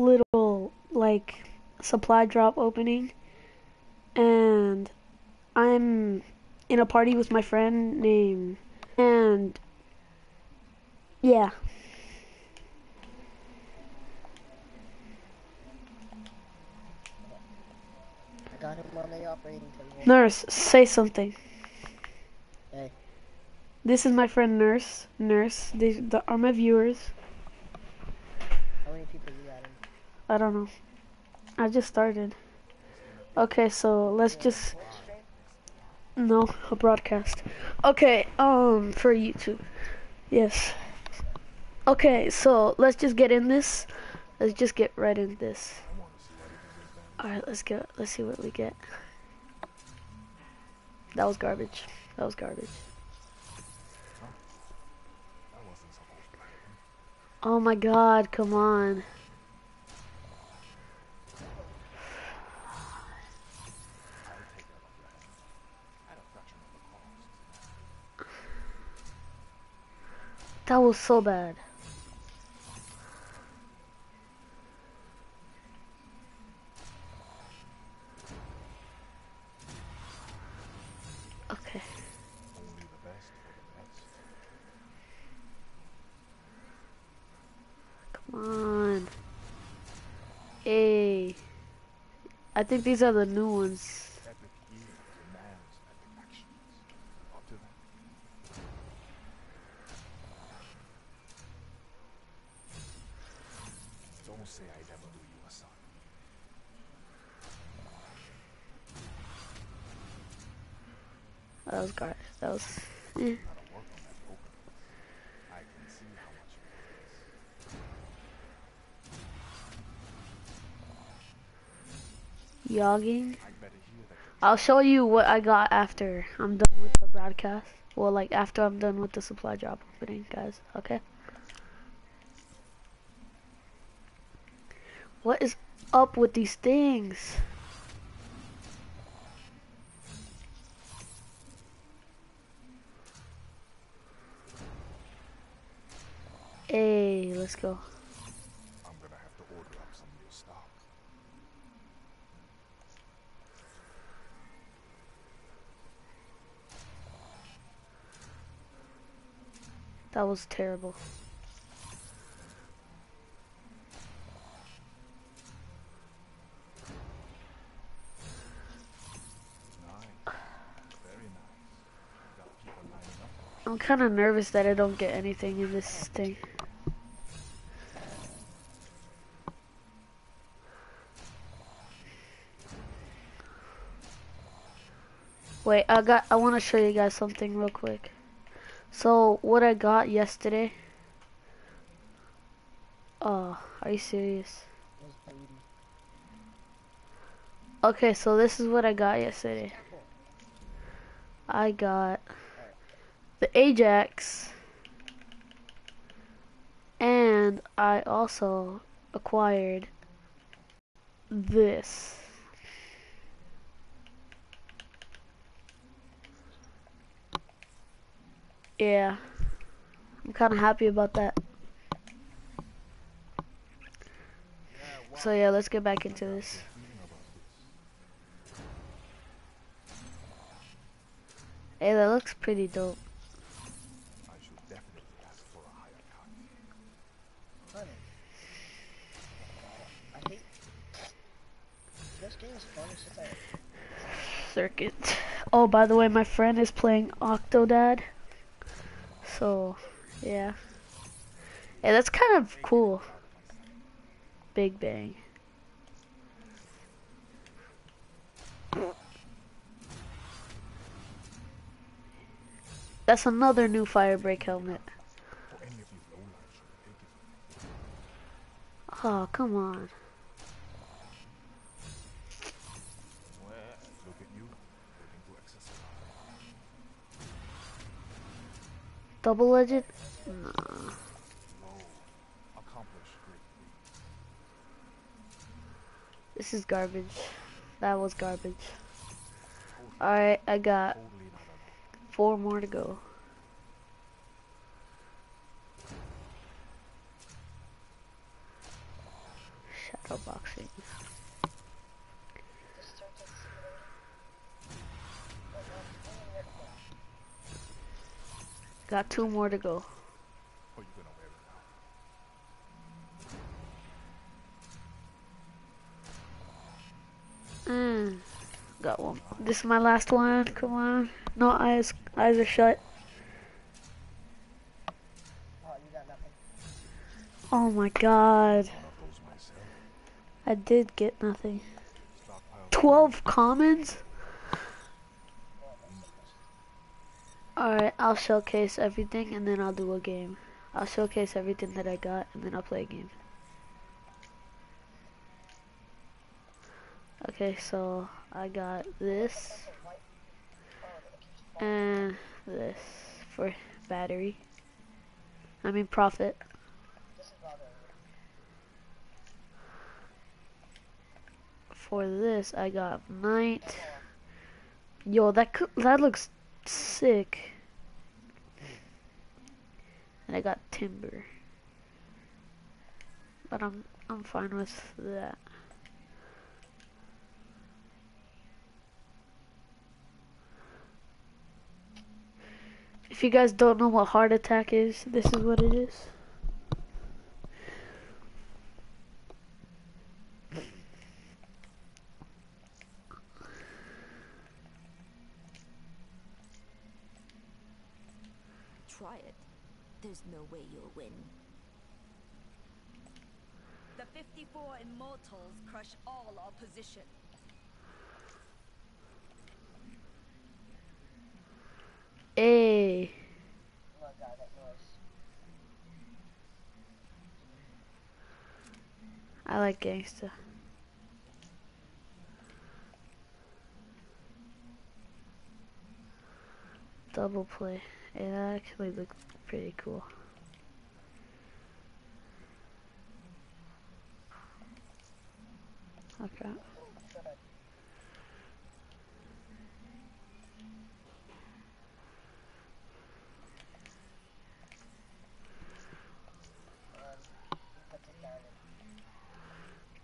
little like supply drop opening, and I'm in a party with my friend named and yeah. I got him on the operating table. Nurse, say something. Hey, This is my friend Nurse. Nurse, these are my viewers. how many people you adding? I don't know. I just started. Okay, so let's just no a broadcast. Okay, um for YouTube. Yes. Okay, so let's just get in this. Let's just get right in this. All right, let's get. Let's see what we get. That was garbage. That was garbage. Oh my god, come on. That was so bad. Okay. Come on. Hey. I think these are the new ones. Epic years demands epic actions. Up to them. Don't say I never knew you were son. That was garbage. That was. on that openness. I can see how much you Yogging. I better hear that you're I'll show you what I got after I'm done with the broadcast. Well, like after I'm done with the supply drop opening, guys. Okay. What is up with these things? Let's go. I'm gonna have to order up some new stock. That was terrible. Nice. Very nice. Got people lining up. I'm kind of nervous that I don't get anything in this thing. Wait, I got. I want to show you guys something real quick. So what I got yesterday. Oh, are you serious? Okay, so this is what I got yesterday. I got the Ajax, and I also acquired this. Yeah, I'm kind of happy about that. So yeah, let's get back into this. Hey, that looks pretty dope. Circuit. Oh, by the way, my friend is playing Octodad. So, yeah. Hey, that's kind of cool. Big Bang. That's another new Firebreak helmet. Oh, come on. Look at you, waiting to exercise. Double edged? This is garbage. That was garbage. Alright, I got four more to go. shadow boxing. Just start to simulate. Oh, no, I'm gonna get one. Got two more to go. Are you gonna wear it out? Mm. Got one. This is my last one. Come on. No eyes. Eyes are shut. Oh. Oh my god. I did get nothing. 12 commons? Alright, I'll showcase everything and then I'll do a game. I'll showcase everything that I got and then I'll play a game. Okay, so I got this and this for battery. I mean profit. For this, I got night. Yo, that that looks sick. And I got timber. But I'm I'm fine with that. If you guys don't know what heart attack is, this is what it is. Try it. There's no way you'll win. The 54 Immortals crush all opposition. Hey. Oh god. I like gangsta. Double play. That actually looks pretty cool. Okay. It.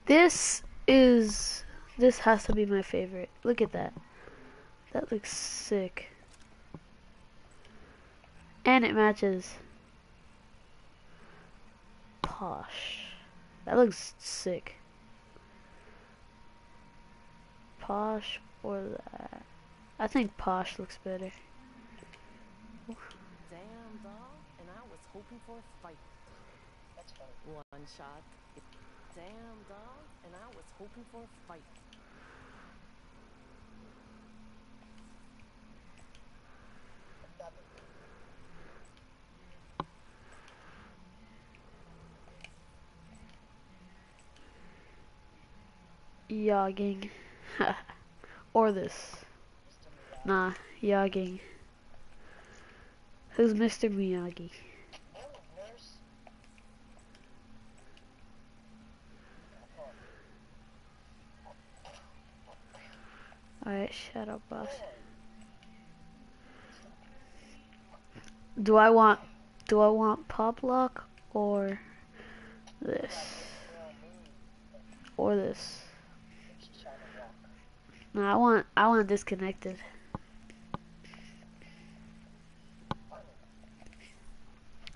This is this has to be my favorite. Look at that. That looks sick. And it matches. Posh. That looks sick. Posh or that. I think Posh looks better. Damn, dog. And I was hoping for a fight. One shot. Damn, dog. And I was hoping for a fight. Yogging. or this. Nah, Yogging. Who's Mr. Miyagi? Alright, shut up, boss. Do I want do I want pop lock or this? Or this? No, I want I want disconnected.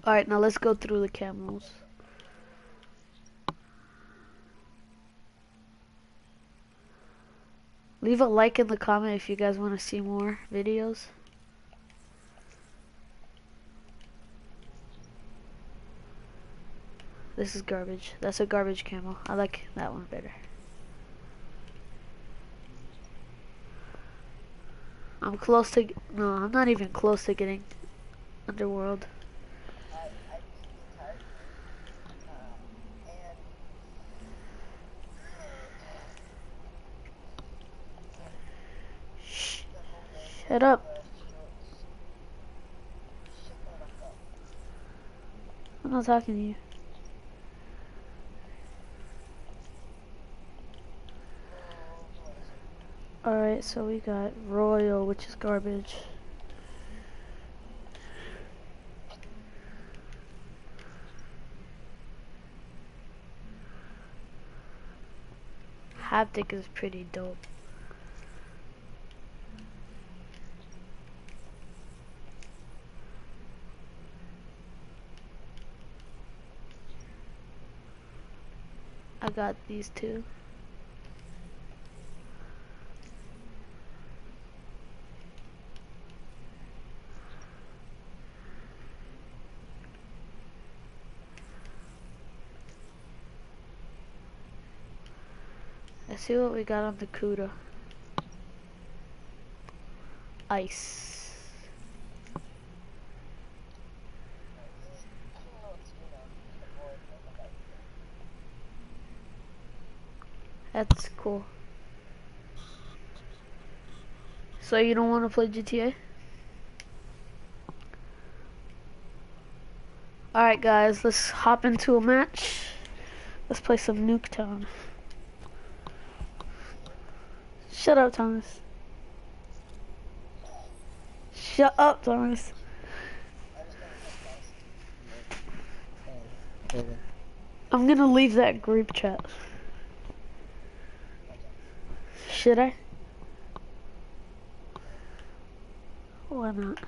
Alright, now let's go through the camos. Leave a like in the comment if you guys want to see more videos. This is garbage. That's a garbage camel. I like that one better. I'm close to, no, I'm not even close to getting Underworld. Shh, shut up. I'm not talking to you. Oh, what is it? Alright, so we got Royal, which is garbage. haptic is pretty dope. I got these two. See what we got on the Kuda. Ice. That's cool. So you don't want to play GTA? Alright guys, let's hop into a match. Let's play some Nuketown. Shut up, Thomas. Shut up, Thomas. I'm gonna leave that group chat. Should I? Why not?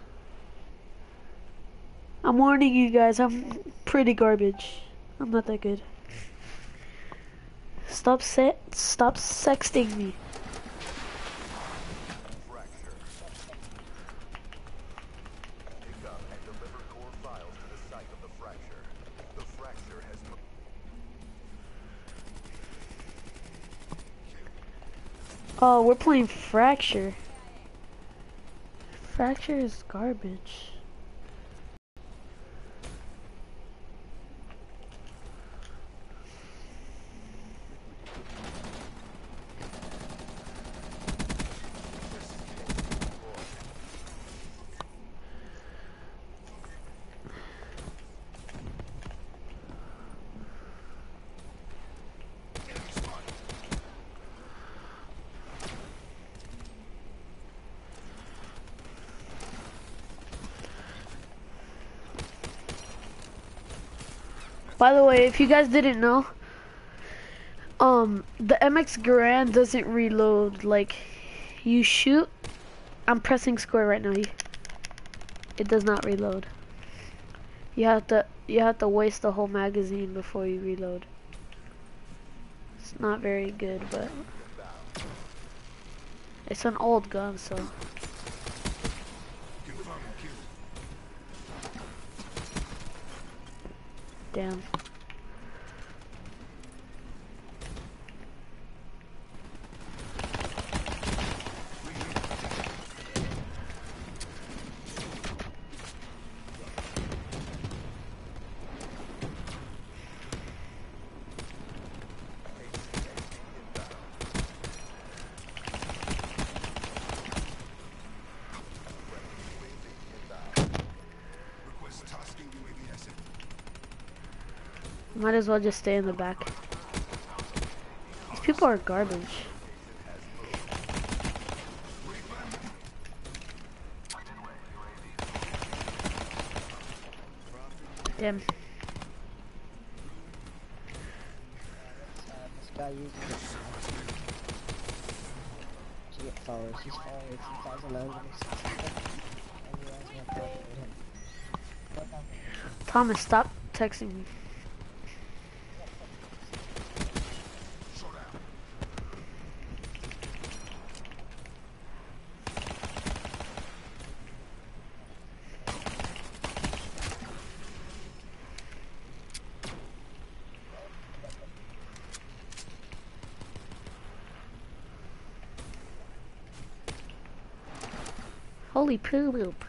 I'm warning you guys, I'm pretty garbage. I'm not that good. Stop se- stop sexting me. Fracture. Pick up and deliver core files to the site of the fracture. The fracture has moved. Oh, we're playing Fracture. Fracture is garbage. By the way, if you guys didn't know, um, the MX Garand doesn't reload. Like, you shoot. I'm pressing square right now. It does not reload. You have to you have to waste the whole magazine before you reload. It's not very good, but it's an old gun, so. Damn. Might as well just stay in the back. These people are garbage. Damn. guy uses it to get followers. He's following 2,960 and you guys have to with him. What happened? Thomas, stop texting me. Holy poo poop.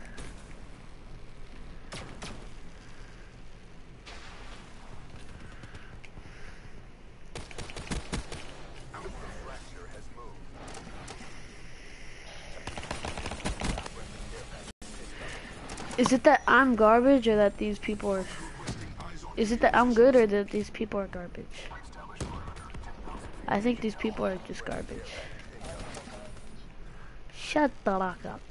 Is it that I'm garbage or that these people are... Is it that I'm good or that these people are garbage? I think these people are just garbage. Shut the fuck up.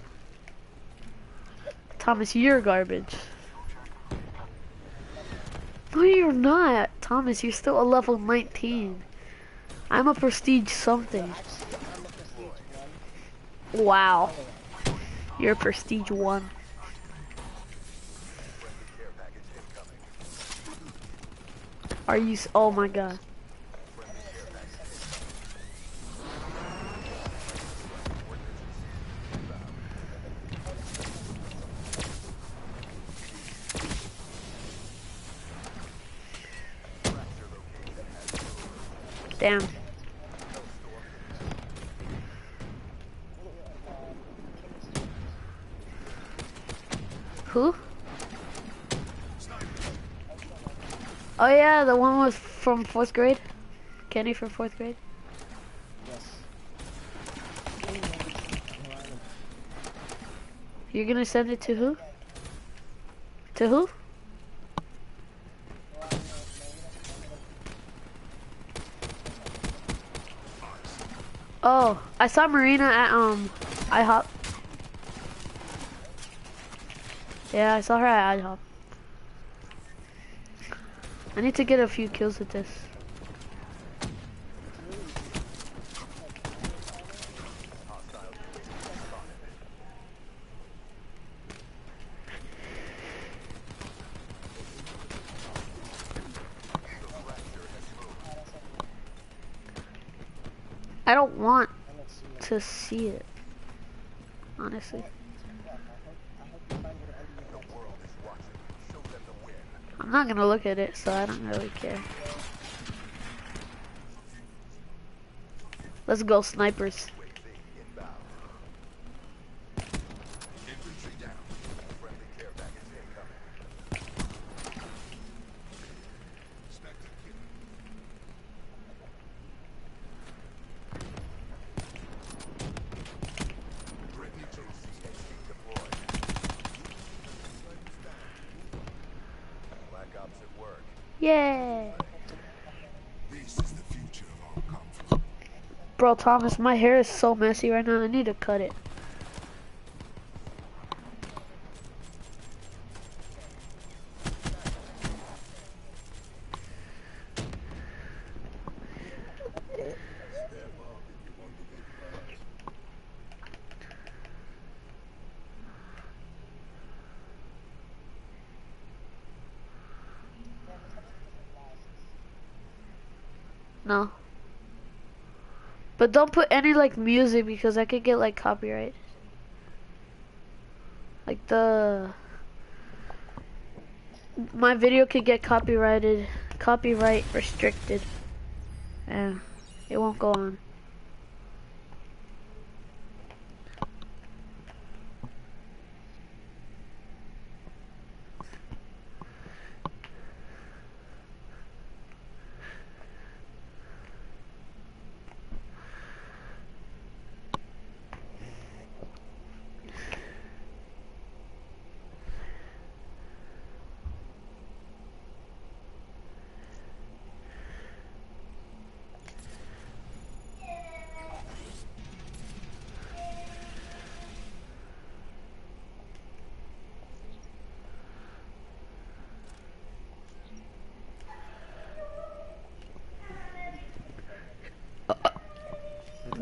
Thomas, you're garbage. No, you're not. Thomas, you're still a level 19. I'm a prestige something. Actually, I'm a prestige one. Wow. You're. Are you? s- Oh my god. Damn. Who? Oh yeah, the one was from fourth grade. Kenny from fourth grade. Yes. You're gonna send it to who? To who? Oh, I saw Marina at um IHOP. Yeah, I saw her at IHOP. I need to get a few kills with this. I don't want And let's see. to see it. Honestly. Yeah, I hope, I hope you find it under your bed. World is watching. Show them the win. I'm not gonna look at it, so I don't really care. Let's go, snipers. Bro, Thomas, my hair is so messy right now. I need to cut it. No. But don't put any like music because I could get like copyright. Like the my video could get copyrighted, copyright restricted. And it won't go on.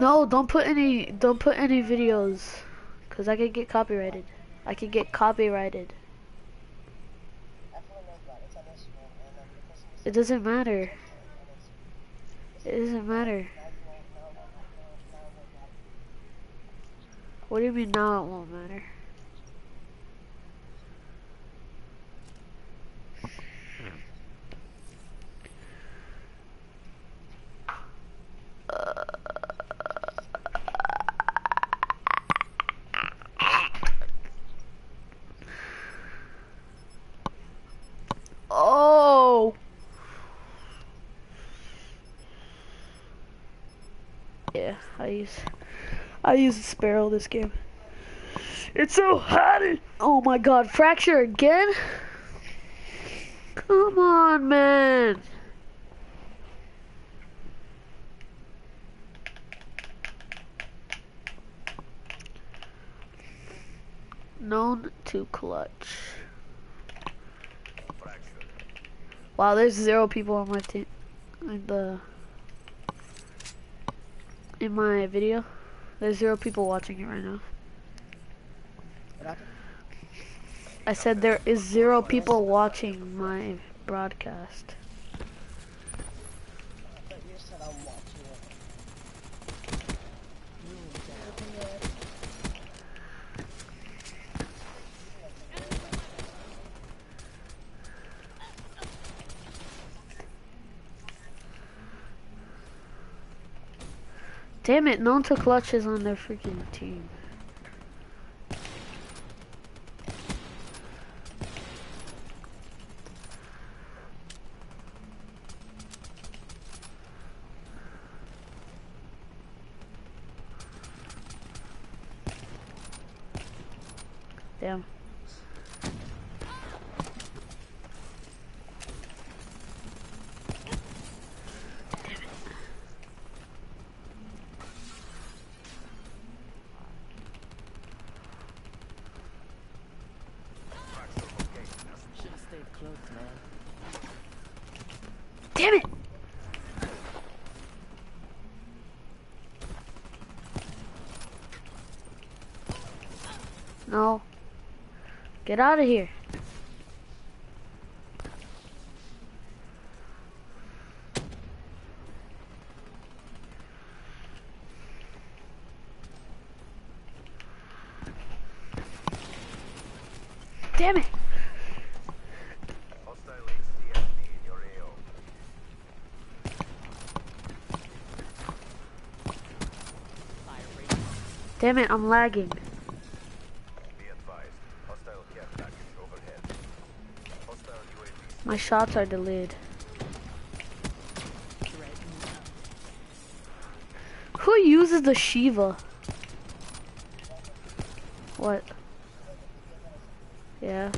No, don't put any don't put any videos cuz I could get copyrighted. I could get copyrighted. It doesn't matter. It doesn't matter. What do you mean now it won't matter? Oh. Yeah, I use I use a sparrow this game. It's so hot. Oh my god, fracture again? Come on, man. Known to clutch. Wow, there's zero people on my team. In the in my video. There's zero people watching it right now. I said there is zero people watching my broadcast. I thought you said I'm watching it. You don't. Damn it, no one clutches on their freaking team. Damn. Should have stayed close, man. Damn it! No. Get out of here. Damn it! Damn it, I'm lagging. My shots are delayed. Who uses the Shieva? What? Yeah,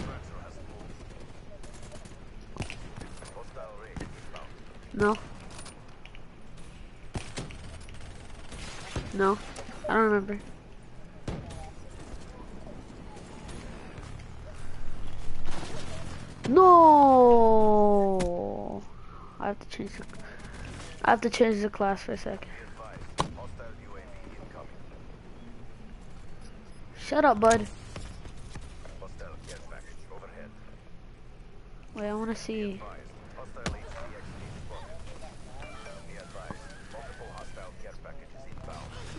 no. No, I don't remember. No! I have to change the, I have to change the class for a second. Shut up, bud. Wait, I wanna see.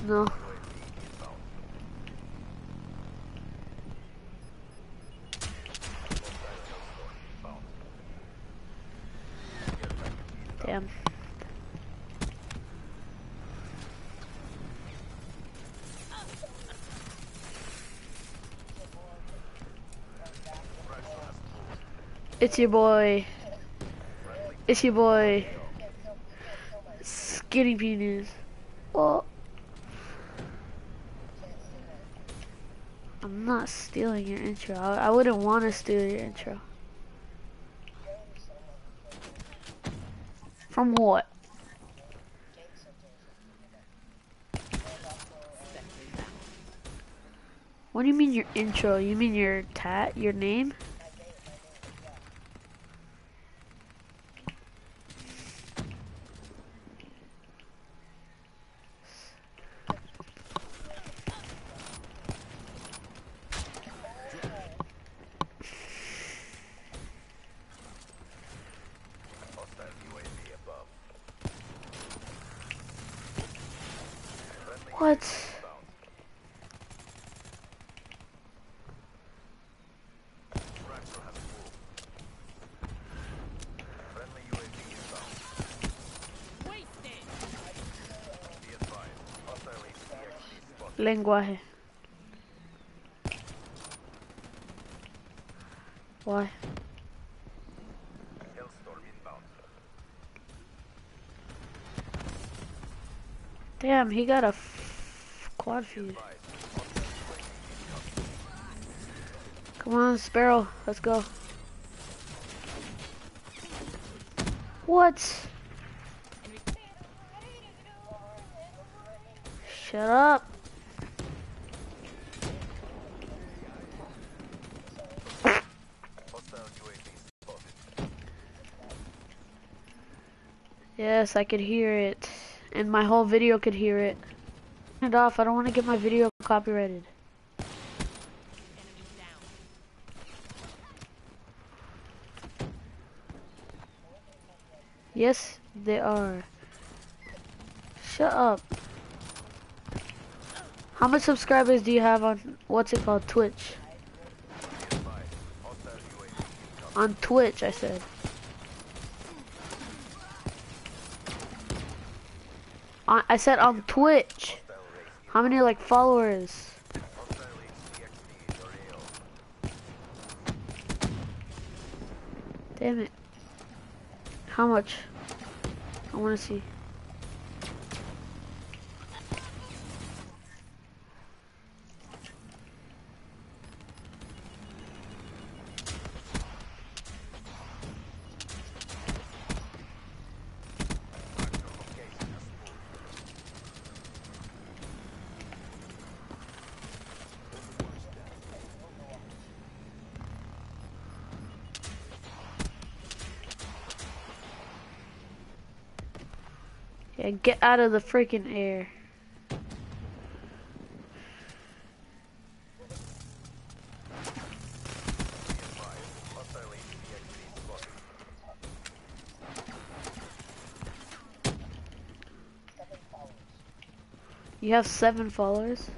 Advised. It's your boy. It's your boy. Skinny penis. Oh. I'm not stealing your intro. I, I wouldn't want to steal your intro. From what? What do you mean your intro? You mean your tat, your name? Lenguaje. Why? Damn, he got a quad feed. Come on, Sparrow, let's go. What? Shut up. Yes, I could hear it. And my whole video could hear it. Turn it off. I don't want to get my video copyrighted. Yes, they are. Shut up. How much subscribers do you have on what's it called? Twitch. On Twitch, I said. I said on Twitch. How many like followers? Damn it. How much? I want to see. Yeah, get out of the freaking air. You have seven followers.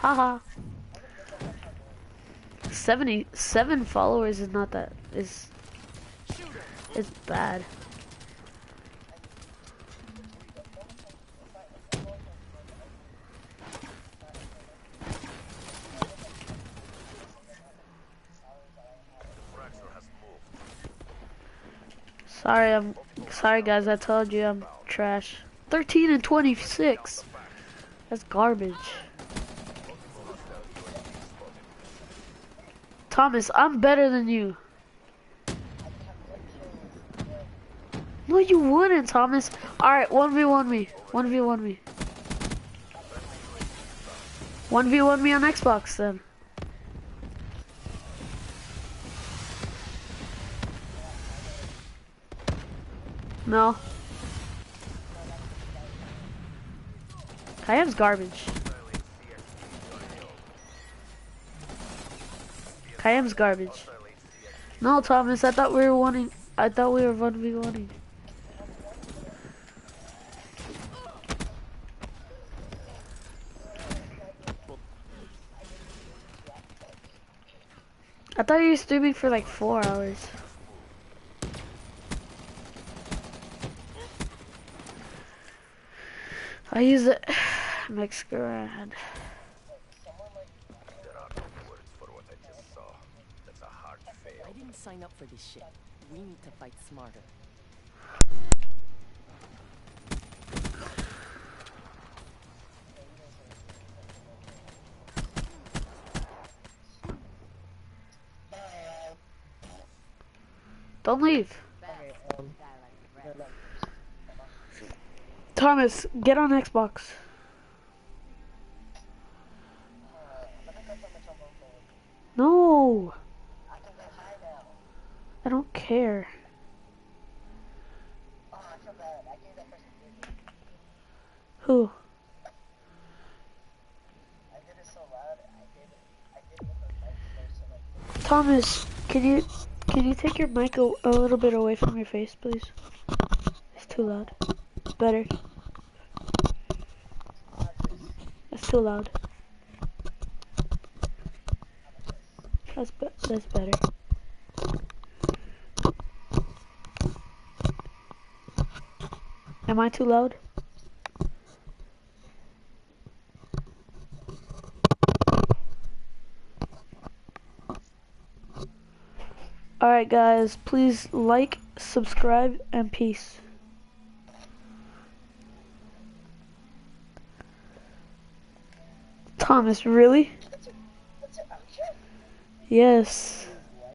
Haha. Seventy-seven followers is not that is it's bad. Sorry, I'm sorry guys. I told you I'm trash. Thirteen and twenty-six. That's garbage. Thomas, I'm better than you. No, you wouldn't, Thomas. Alright, 1v1 me. 1v1 me. 1v1 me on Xbox then. No. Kayam's garbage. Kayam's garbage. No, Thomas, I thought we were wanting. I thought we were 1v1ing. I thought you were streaming for like four hours. I use it. MX Garand. There are no words for what I just saw. That's a hard fail. I didn't sign up for this shit. We need to fight smarter. Don't leave. Okay, um, Thomas, get on Xbox. No. I don't care. Who? Thomas, can you can you take your mic a, a little bit away from your face, please? It's too loud. Better. That's too loud. That's be that's better. Am I too loud? Alright guys, please like, subscribe, and peace. Thomas, really? Yes.